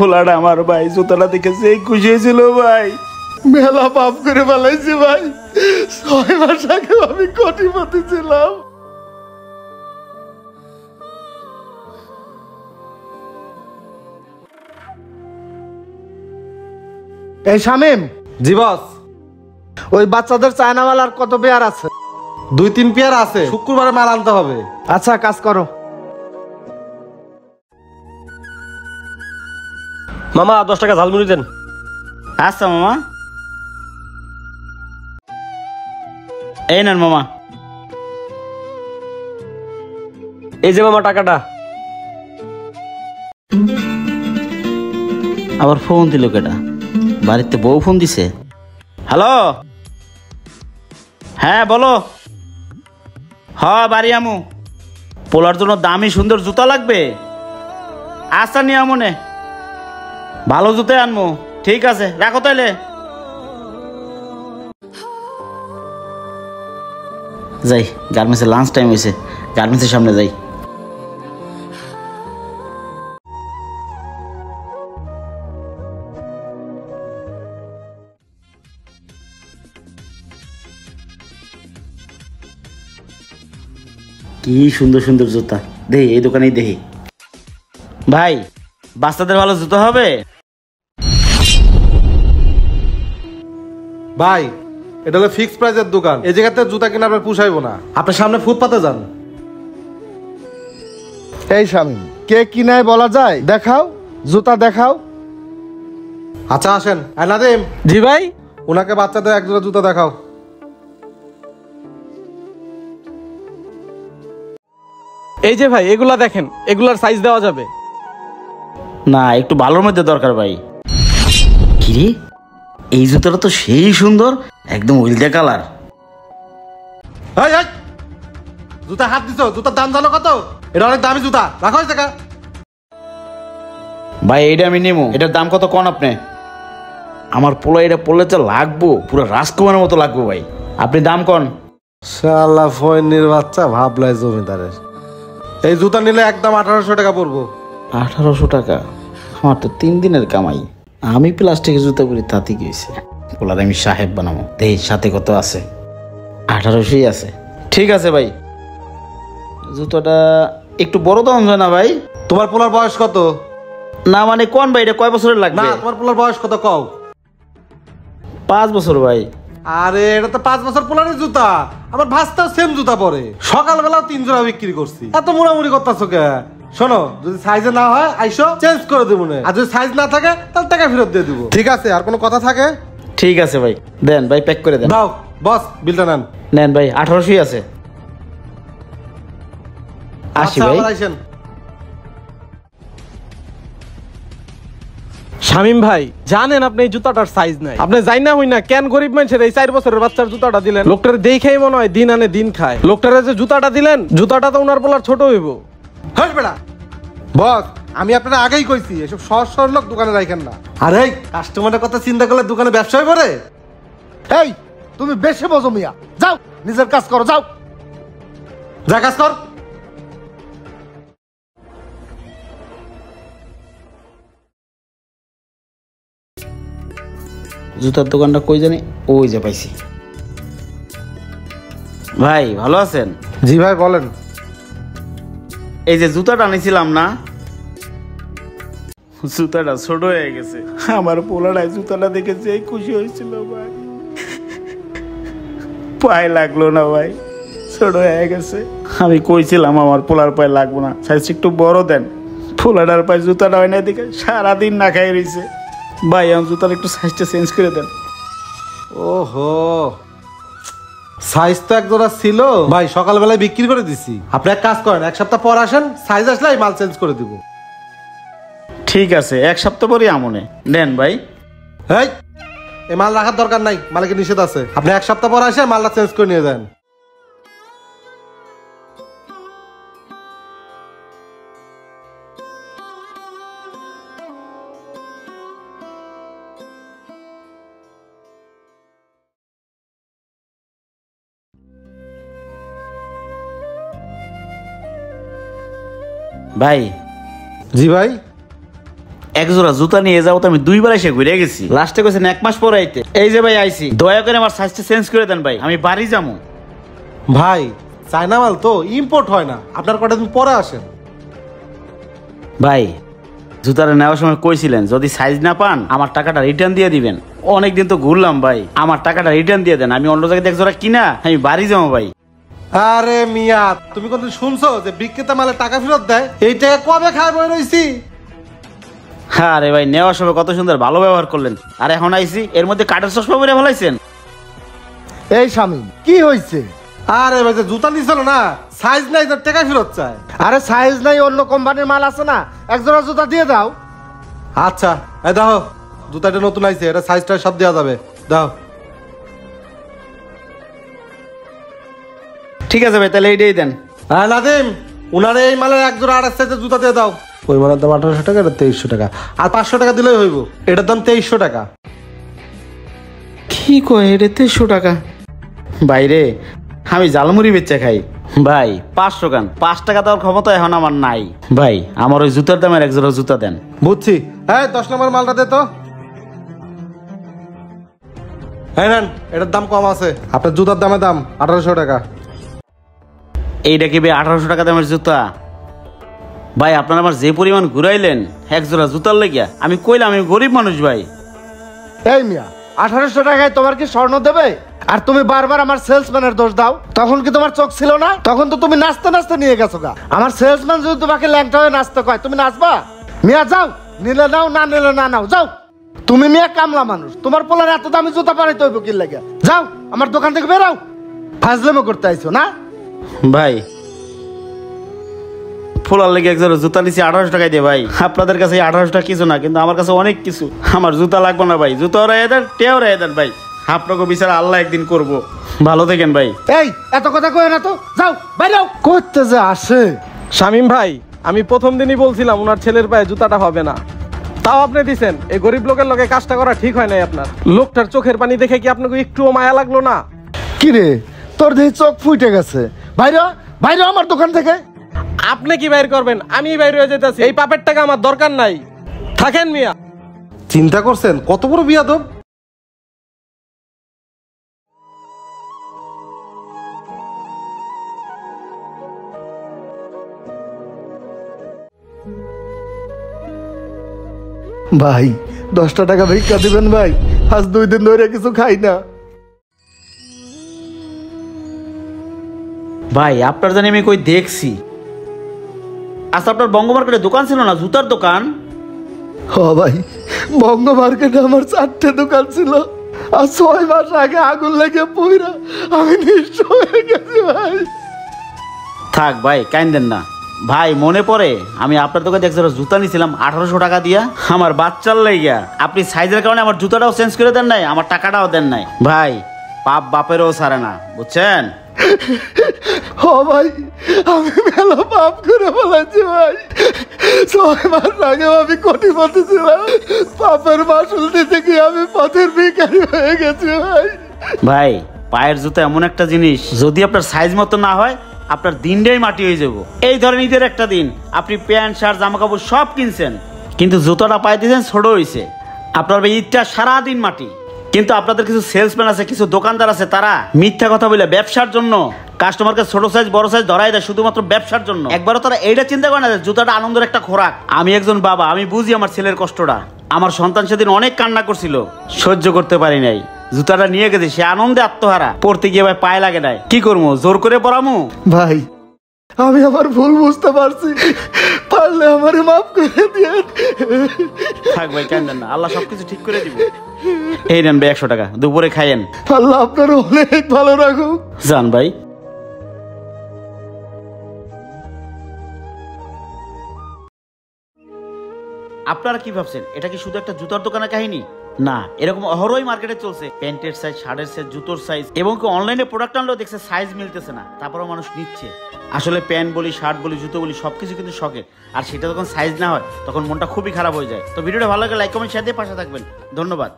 খোলাটা আমার ভাই জুতাটা দেখে সেই খুশি হয়েছিল ভাই। মেলা পাপ করে ফেলাইছি ভাই। ছয় মাস আগে আমি কোটিপতি ছিলাম। এই শামিম জি বস। ওই বাচ্চাদের চায়নাওয়ালার কত পেয়ার আছে? দুই তিন পেয়ার আছে। শুক্রবারে মাল আনতে হবে। আচ্ছা কাজ করো। মামা দশ টাকা ঝালমুড়ি দেন। আচ্ছা মামা। এই নেন মামা। এই যে মামা টাকাটা। আবার ফোন দিল কেটা বাড়িতে বউ ফোন দিছে? হ্যালো? হ্যাঁ বলো। হ বাড়ি আমু। পোলার জন্য দামি সুন্দর জুতা লাগবে। আচ্ছা নিয়ে মনে ভালো জুতাই আনমু। ঠিক আছে রাখো তাইলে। যাই গার্মেন্টসে লাঞ্চ টাইম হয়েছে গার্মেন্টসের সামনে যাই। কি সুন্দর সুন্দর জুতা। দেখি এই দোকানেই দেখি ভাই বাচ্চাদের ভালো জুতো হবে? ভাই এটা হলো ফিক্স প্রাইসের দোকান। এই জায়গাতে জুতা কিনে আপনার পুষাইবো না। আপনার সামনে ফুটপাতে যান। এই শামিম কে কিনায় বলা যায়? দেখাও জুতা দেখাও। আচ্ছা আসেন আর নাদিম। জি ভাই। ওনাকে বাচ্চাদের এক জোড়া জুতা দেখাও। এই যে ভাই এগুলা দেখেন এগুলার সাইজ দেওয়া যাবে। না একটু ভালোর মধ্যে দরকার ভাই। কিরে? এই জুতোটা তো সেই সুন্দর একদম হলদে কালার। এই, এই! জুতা হাত দিছো? জুতার দাম জানো কত? এটা অনেক দামি জুতা। রাখো এই টাকা ভাই এইটা আমি নেব। এটার দাম কত কন আপনি? আমার পোলা এটা পড়লে তো লাগবো পুরো রাজকুমারের মতো লাগবো ভাই। আপনি দাম কোন? শালা ফয়নির বাচ্চা ভাবলাই জমিদারের। এই জুতা নিলে একদম আঠারোশো টাকা পড়ব আঠারোশো টাকা। আমার তো তিন দিনের কামাই। আমি প্লাস্টিকের জুতা পরি তাতে কি হয়েছে? পোলার আমি সাহেব বানাবো। দেই সাথে কত আছে? আঠারোশোই আছে। ঠিক আছে ভাই। জুতোটা একটু বড় দাম হয় না ভাই? তোমার পোলার বয়স কত? না মানে কোন ভাই এটা কয় বছরের না লাগবে তোমার পোলার বয়স কত কও? পাঁচ বছর ভাই। আরে এটা তো পাঁচ বছর পোলারের জুতা। আমার ভাস্তাও সেম জুতা পরে। সকালবেলাও তিন জোড়া বিক্রি করছি। এত মুড়ামুড়ি করতেছো কে? শোনো যদি সাইজে না হয় আইসো চেঞ্জ করে দেবো না। আর যদি সাইজ না থাকে তাহলে টাকা ফেরত দিয়ে দিব। ঠিক আছে আর কোনো কথা থাকে? ঠিক আছে ভাই। দেন ভাই প্যাক করে দেন। দাও বস বিলটা নেন। নেন ভাই আঠারোশোই আছে। আসি আচ্ছা, ভাই। আবার আইসেন। শামিম ভাই জানেন আপনি এই জুতাটার সাইজ নাই। আপনি যাই না হই না কেন গরিব মানুষের এই চার বছরের বাচ্চার জুতাটা দিলেন? লোকটার দেখেই মনে হয় দিন আনে দিন খায়। লোকটারে যে জুতাটা দিলেন জুতাটা তো ওনার পোলার ছোট হইব। হস বেড়া। বস আমি আপনারা আগেই কইছি এসব সহজ সরল লোক দোকানে রাখেন না। আরে কাস্টমারের কথা চিন্তা করলে দোকানে ব্যবসা হয়ে পড়ে? এই তুমি বেশি বোঝো মিয়া। যাও নিজের কাজ করো যাও। যা কাজ কর। জুতার দোকানটা কই জানি? ওই যে পাইছি। ভাই ভালো আছেন? জি ভাই বলেন। এই যে জুতাটা আনিছিলাম না জুতাটা ছোট হয়ে গেছে। আমার পোলাটাই জুতাটা দেখে যেই খুশি হয়েছিল ভাই। পায়ে লাগল না ভাই ছোট হয়ে গেছে। আমি কইছিলাম আমার পোলার পায়ে লাগবো না সাইজ একটু বড় দেন। পোলাটার পায়ে জুতাটা হয় না দেখে সারাদিন না খাই রয়েছে ভাই আমার জুতার একটু সাইজটা চেঞ্জ করে দেন। ওহো। সাইজ তো এক জোড়া ছিল। ভাই সকালবেলায় বিক্রি করে দিছি। আপনি এক কাজ করেন এক সপ্তাহ পর আসেন সাইজ আসলে আমি মাল চেঞ্জ করে দিব। ঠিক আছে এক সপ্তাহ পরই আমনে। নেন ভাই। এই এই মাল রাখার দরকার নাই মালিকের নিষেধ আছে। আপনি এক সপ্তাহ পর আসেন মালটা চেঞ্জ করে নিয়ে যান। ভাই। জি ভাই। এক জোড়া জুতা নিয়ে যাব তো আমি দুইবার এসে ঘুরে গেছি। লাস্টে কইছেন এক মাস পরে আইতে। এই যে ভাই আইছি। দয়া করে আমার সাইজটা চেঞ্জ করে দেন ভাই আমি বাড়ি যাব। ভাই চায়না মাল তো ইম্পোর্ট হয় না। আপনার কটা দিন পরে আসেন। ভাই জুতাটা নেওয়ার সময় কইছিলেন যদি সাইজ না পান আমার টাকাটা রিটার্ন দিয়ে দিবেন। অনেকদিন তো ঘুরলাম ভাই আমার টাকাটা রিটার্ন দিয়ে দেন আমি অন্য জায়গায় এক জোড়া কিনা আমি বাড়ি যাব ভাই। আরে মিয়া তুমি কত শুনছো যে বিক্রেতা মালে টাকা ফেরত দেয়? এই টাকা কবে খায় বই রইছি? হ্যাঁ রে ভাই নেওয়ার সময় কত সুন্দর ভালো ব্যবহার করলেন। আর এখন আইছি এর মধ্যে কাঠের চশমা পরে ফেলাইছেন। এই স্বামী কি হয়েছে আরে ভাই যে জুতা নিছিল না সাইজ নাই তার টাকা ফেরত চায়। আরে সাইজ নাই অন্য কোম্পানির মাল আছে না এক জোড়া জুতা দিয়ে দাও। আচ্ছা এই দেখো জুতাটা নতুন আইছে এটা সাইজটা সব দেওয়া যাবে। দাও। ঠিক আছে ভাই তাহলে এইটাই দেন। হ্যাঁ নাদিম উনারে এই মালের এক জোড়া আড়াই সাইজের জুতা দিয়ে দাও। ওই মালের দাম আঠারোশো টাকা এটা তেইশশো টাকা। আর পাঁচশো টাকা দিলেই হইব এটার দাম তেইশশো টাকা। কি কয় এটা তেইশশো টাকা? বাইরে আমি জালমুড়ি বেচা খাই। ভাই। পাঁচশো গান পাঁচ টাকা দেওয়ার ক্ষমতা এখন আমার নাই। ভাই। আমার ওই জুতার দামের এক জোড়া জুতা দেন। বুঝছি। হ্যাঁ দশ নম্বর মালটা দে তো। হ্যাঁ নেন এটার দাম কম আছে। আপনার জুতার দামে দাম আঠারোশো টাকা। এইটা কি ভাই আঠারোশো টাকা দামের জুতা? ভাই, আপনারা আমার যে পরিমাণ ঘুরাইলেন এক জোড়া জুতার লেগিয়া, আমি কইলাম, আমি গরিব মানুষ ভাই। এই মিয়া, আঠারোশো টাকায় তোমার কি স্বর্ণ দেবে? আর তুমি বারবার আমার সেলসম্যানের দোষ দাও, তখন কি তোমার চোখ ছিল না? তখন তো তুমি নাচতে নাচতে নিয়ে গেছো গা। আমার সেলসম্যান যদি তোমাকে ল্যাংটা হয়ে নাচতে কয়, তুমি নাচবা? মিয়া, যাও, নিলে নাও, না নিলে না নাও, যাও। তুমি মিয়া কামলা মানুষ, তোমার পোলার এত দামি জুতা পারাইতে হইব কি লাগে? যাও, আমার দোকান থেকে বেরাও ফাজলেমো করতে আইছো না? ভাই ফুলার লেগে একজন জুতা নিছি আঠারোশো টাকায় দিয়ে ভাই। আপনাদের কাছে এই আঠারোশো টাকা কিছু না কিন্তু আমার কাছে অনেক কিছু। আমার জুতা লাগবে না ভাই জুতাও রেখে দেন টেও রেখে দেন ভাই। আপনাকে বিচার আল্লাহ একদিন করব। ভালো থাকেন ভাই। এই এত কথা কয় না তো যাও বাইরেও করতে যে আসে। শামিম ভাই আমি প্রথম দিনই বলছিলাম ওনার ছেলের পায়ে জুতাটা হবে না। তাও আপনি দিছেন এই গরিব লোকের লোকে কাজটা করা ঠিক হয় নাই আপনার। লোকটার চোখের পানি দেখে কি আপনাকে একটুও মায়া লাগল না? কি রে তোর দেখি চোখ ফুটে গেছে। বাইরে বাইরে আমার দোকান থেকে। আপনি কি বাইর করবেন? আমি বাইর হয়ে যেতেছি এই পাপের টাকা আমার দরকার নাই। থাকেন মিয়া। চিন্তা করছেন? কত বড় বিয়াদব। ভাই দশটা টাকা ভিক্ষা দিবেন ভাই। আজ দুই দিন ধরে কিছু খাই না। ভাই আপনার জানি আমি কই দেখছি। আচ্ছা আপনার বঙ্গ মার্কেটে দোকান ছিল না জুতার দোকান? হ ভাই বঙ্গ মার্কেটে আমার চারটে দোকান ছিল। আর ছয় মাস আগে আগুন লেগে পইরা আমি নিঃস্ব হয়ে গেছি ভাই। থাক ভাই কাইন্দেন না। ভাই মনে পড়ে আমি আপনার দোকানে এক জোড়া জুতা নিয়েছিলাম আঠারোশো টাকা দিয়া। আমার বাচ্চার লাইগা আপনি সাইজের কারণে আমার জুতাটাও চেঞ্জ করে দেন নাই আমার টাকাটাও দেন নাই। ভাই পাপ বাপেরও সারে না বুঝছেন? হ ভাই, আমি মেলা পাপ করে বলেছি ভাই। ছয় মাস আগে আমি কোটিপতি ছিলাম। পাপের মাসুল দিতে গিয়ে আমি পথের ভিখারি হয়ে গেছি ভাই। ভাই, পায়ের জুতা এমন একটা জিনিস, যদি আপনার সাইজ মতো না হয়, আপনার দিনটাই মাটি হয়ে যাব। এই ধরেন ঈদের একটা দিন, আপনি প্যান্ট, শার্ট জামা কাপড় সব কিনছেন, কিন্তু জুতোটা পাই দিয়েছেন ছোট হয়েছে আপনার ঈদটা সারাদিন মাটি। কিন্তু আপনাদের কিছু সেলসম্যান আছে, কিছু দোকানদার আছে, তারা মিথ্যা কথা বলে ব্যবসার জন্য কাস্টমারকে ছোট সাইজ বড় সাইজ ধরাই দেয় শুধুমাত্র ব্যবসার জন্য। একবারও তারা এইটা চিন্তা করে না জুতাটা আনন্দের একটা খোরাক। আমি একজন বাবা, আমি বুঝি আমার ছেলের কষ্টটা। আমার সন্তান সেদিন অনেক কান্না করছিল, সহ্য করতে পারি নাই। জুতাটা নিয়ে গেছে, সে আনন্দে আত্মহারা। পড়তে গিয়ে ভাই পায়ে লাগে নাই। কি করব, জোর করে পড়ামু? ভাই আমি আমার ভুল বুঝতে পারছি। পারলে আমার মাফ করে দিয়ে থাক ভাই কেন না আল্লাহ সবকিছু ঠিক করে দিব। এই নেন ভাই একশো টাকা দুপুরে খাইয়েন। আল্লাহ আপনার অনেক ভালো রাখুক। যান ভাই। আপনারা কি ভাবছেন এটা কি শুধু একটা জুতার দোকানের কাহিনী? না, এরকম অহরই মার্কেটে চলছে। প্যান্টের সাইজ শার্টের সাইজ জুতোর সাইজ এবং কি অনলাইনে প্রোডাক্ট আনলেও দেখছে সাইজ মিলতেছে না। তারপরেও মানুষ নিচ্ছে। আসলে প্যান্ট বলি, শার্ট বলি, জুতো বলি, সবকিছু কিন্তু শখের। আর সেটা যখন সাইজ না হয়, তখন মনটা খুবই খারাপ হয়ে যায়। তো ভিডিওটা ভালো লাগে লাইক কমেন্ট শেয়ার দিয়ে পাশে থাকবেন। ধন্যবাদ।